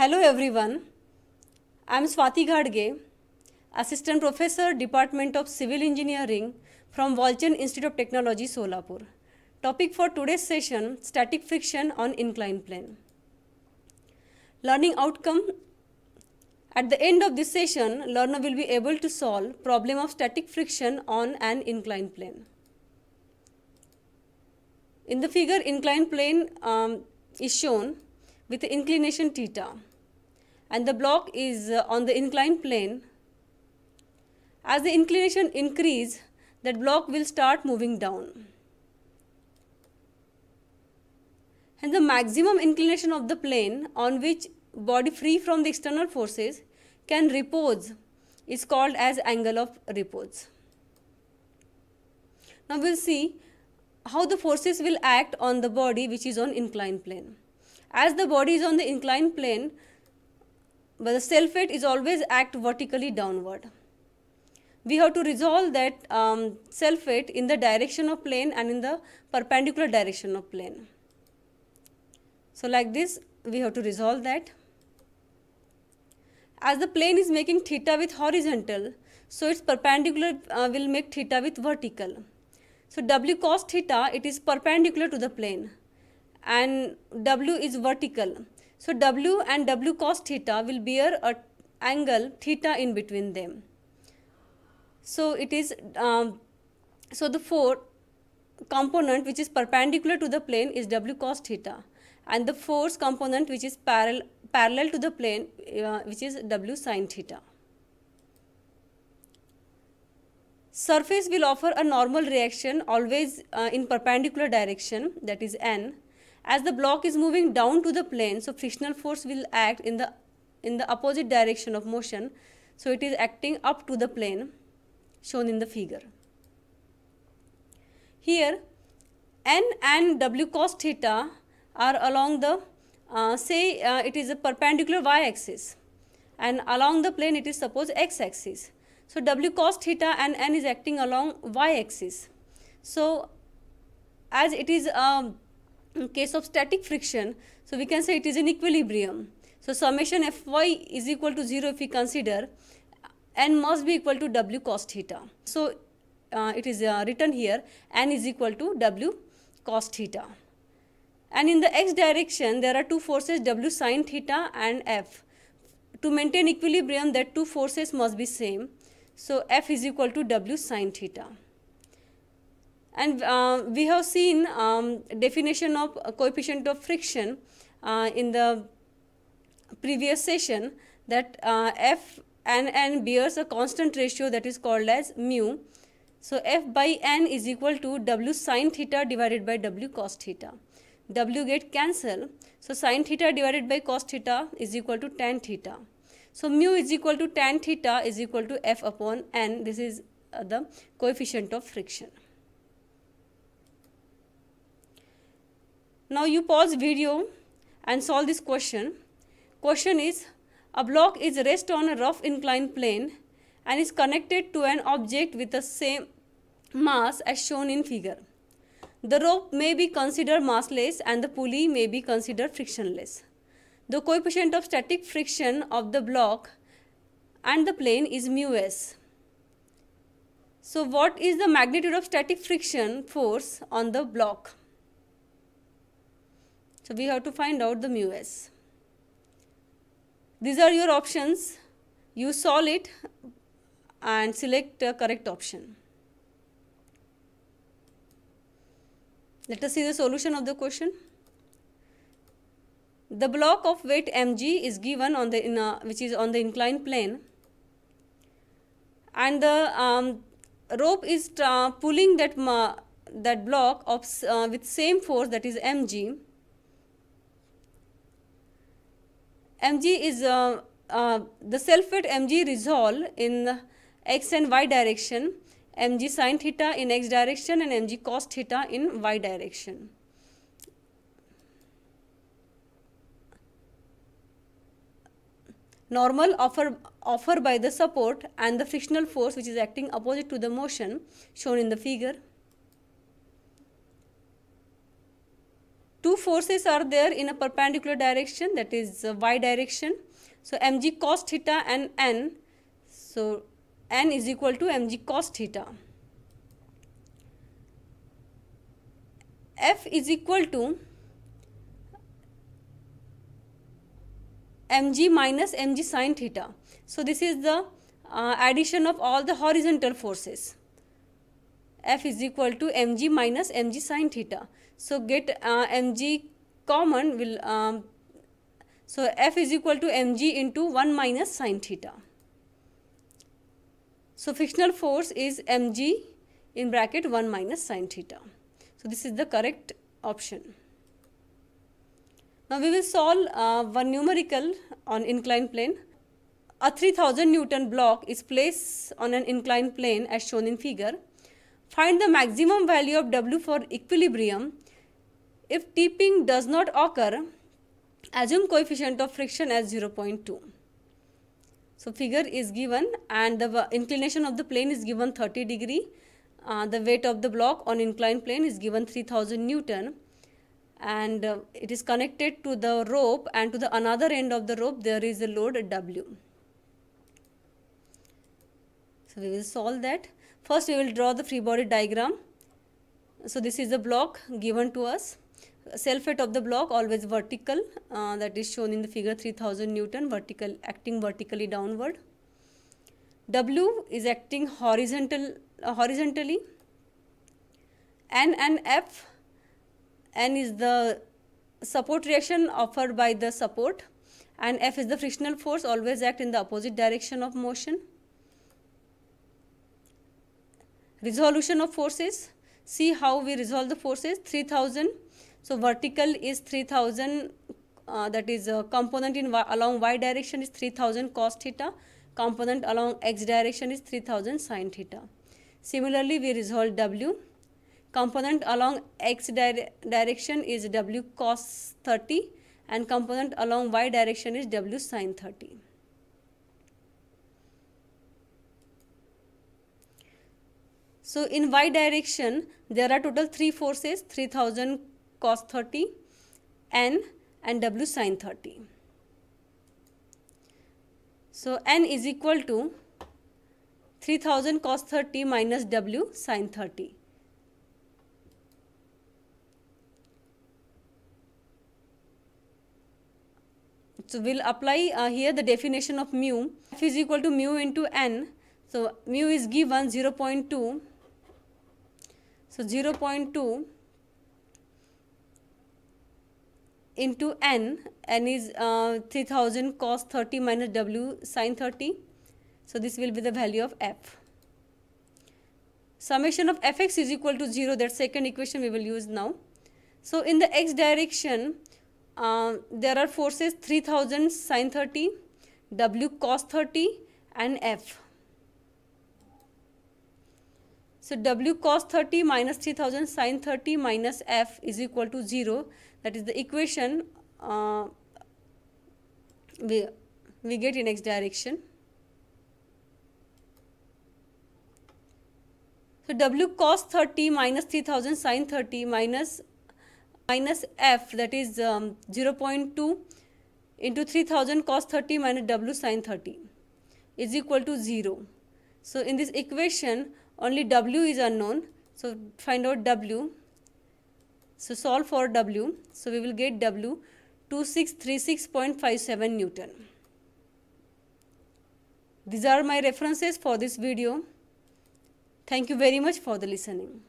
Hello everyone. I am Swati Ghadge, Assistant Professor, Department of Civil Engineering from Walchand Institute of Technology, Solapur. Topic for today's session, static friction on inclined plane. Learning outcome. At the end of this session, learner will be able to solve problem of static friction on an inclined plane. In the figure, inclined plane um, is shown with inclination theta and the block is uh, on the inclined plane. As the inclination increase, that block will start moving down. And the maximum inclination of the plane on which body free from the external forces can repose is called as angle of repose. Now we'll see how the forces will act on the body which is on inclined plane. As the body is on the inclined plane, but the self weight is always act vertically downward. We have to resolve that um, self weight in the direction of plane and in the perpendicular direction of plane. So like this, we have to resolve that. As the plane is making theta with horizontal, so its perpendicular uh, will make theta with vertical. So W cos theta, it is perpendicular to the plane and W is vertical. So W and W cos theta will bear a angle theta in between them. So it is, um, so the four component which is perpendicular to the plane is W cos theta and the force component which is parallel, parallel to the plane uh, which is W sin theta. Surface will offer a normal reaction always uh, in perpendicular direction that is n as the block is moving down to the plane, so frictional force will act in the, in the opposite direction of motion. So it is acting up to the plane shown in the figure. Here, n and w cos theta are along the, uh, say uh, it is a perpendicular y-axis and along the plane it is suppose x-axis. So w cos theta and n is acting along y-axis. So as it is um, in case of static friction, so we can say it is in equilibrium. So summation Fy is equal to 0 if we consider n must be equal to W cos theta. So uh, it is uh, written here n is equal to W cos theta. And in the x direction there are two forces W sin theta and F. To maintain equilibrium that two forces must be same. So F is equal to W sin theta. And uh, we have seen um, definition of coefficient of friction uh, in the previous session that uh, F and N bears a constant ratio that is called as mu. So F by N is equal to W sin theta divided by W cos theta. W get cancel. So sin theta divided by cos theta is equal to tan theta. So mu is equal to tan theta is equal to F upon N. This is uh, the coefficient of friction. Now you pause video and solve this question. Question is, a block is rest on a rough inclined plane and is connected to an object with the same mass as shown in figure. The rope may be considered massless and the pulley may be considered frictionless. The coefficient of static friction of the block and the plane is mu s. So what is the magnitude of static friction force on the block? So we have to find out the mu s. These are your options. You solve it and select a correct option. Let us see the solution of the question. The block of weight mg is given on the a, which is on the inclined plane and the um, rope is uh, pulling that that block of uh, with same force that is mg mg is uh, uh, the mg resolve in x and y direction. Mg sin theta in x direction and mg cos theta in y direction. Normal offer offer by the support and the frictional force which is acting opposite to the motion shown in the figure two forces are there in a perpendicular direction that is uh, y direction. So mg cos theta and n. So n is equal to mg cos theta. F is equal to mg minus mg sine theta. So this is the uh, addition of all the horizontal forces. F is equal to mg minus mg sine theta. So get uh, mg common will um, so F is equal to mg into 1 minus sine theta. So frictional force is mg in bracket 1 minus sine theta. So this is the correct option. Now we will solve uh, one numerical on inclined plane. A 3000 Newton block is placed on an inclined plane as shown in figure. Find the maximum value of W for equilibrium. If tipping does not occur, assume coefficient of friction as 0.2. So figure is given and the inclination of the plane is given 30 degree uh, the weight of the block on inclined plane is given 3000 Newton and uh, it is connected to the rope and to the another end of the rope there is a load W. So we will solve that. First we will draw the free body diagram. So this is the block given to us. Self weight of the block always vertical uh, that is shown in the figure 3000 Newton vertical acting vertically downward. W is acting horizontal uh, horizontally N and F N is the support reaction offered by the support and F is the frictional force always act in the opposite direction of motion. Resolution of forces see how we resolve the forces 3000 so vertical is 3000 uh, that is a component in along y direction is 3000 cos theta component along x direction is 3000 sine theta Similarly, we resolve W. Component along x di direction is W cos 30 and component along y direction is W sin 30. So in y direction, there are total three forces 3000 cos 30, n and W sin 30. So n is equal to 3000 cos 30 minus W sin 30. So we'll apply uh, here the definition of mu. F is equal to mu into n. So mu is given 0 0.2. So 0 0.2 into n. n is uh, 3000 cos 30 minus w sin 30. So this will be the value of f. Summation of fx is equal to 0, that second equation we will use now. So in the x direction, uh, there are forces 3000 sine 30, w cos 30 and f. So w cos 30 minus 3000 sine 30 minus f is equal to 0. That is the equation uh, we, we get in x direction. So W cos 30 minus 3000 sine 30 minus minus f that is um, 0.2 into 3000 cos 30 minus W sine 30 is equal to 0. So in this equation only W is unknown. So find out W. So solve for W. So we will get W 2636.57 Newton. These are my references for this video. Thank you very much for the listening.